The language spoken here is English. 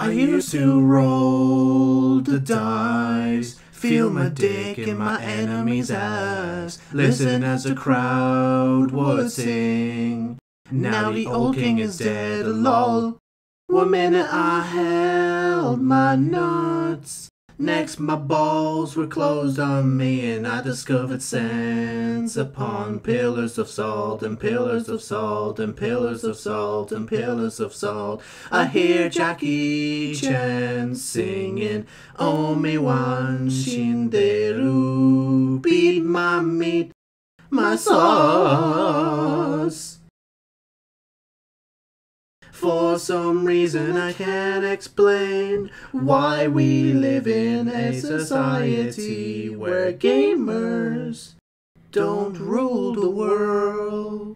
I used to roll the dice, feel my dick in my enemy's ass, listen as the crowd would sing. Now the old king is dead, lol. One minute I held my nuts. Next, my balls were closed on me, and I discovered sands upon pillars of salt, and pillars of salt, and pillars of salt, and pillars of salt. I hear Jackie Chan singing, oh, Omi wan shinderu, beat my meat, my sauce. For some reason I can't explain why we live in a society where gamers don't rule the world.